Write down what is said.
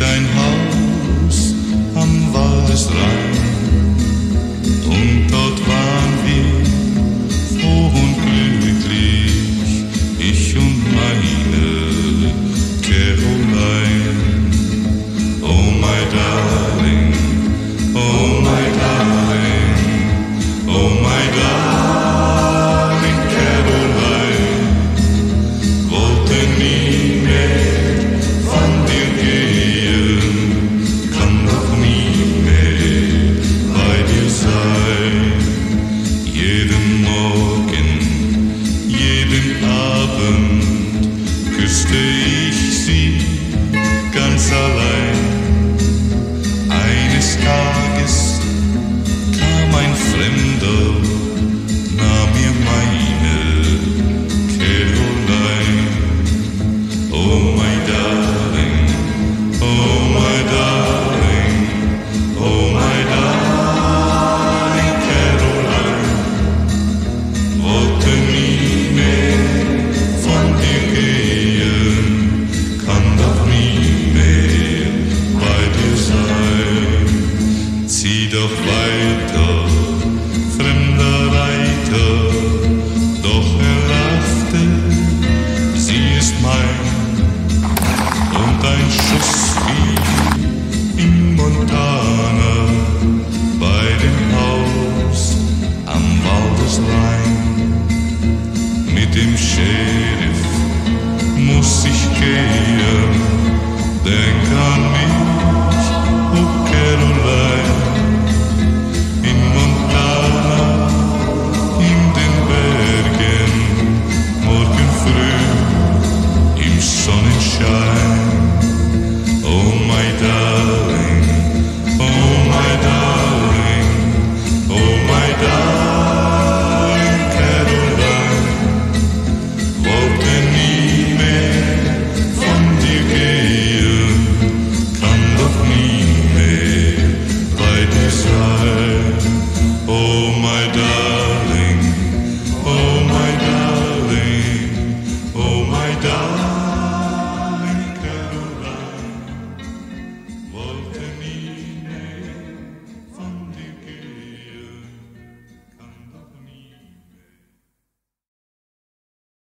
dein Haus am Waldesrand und stay. doch weiter, fremder Reiter, doch er lachte, sie ist mein. Und ein Schuss fiel in Montana, bei dem Haus am Waldesrhein. Mit dem Sheriff muss ich gehen. shine.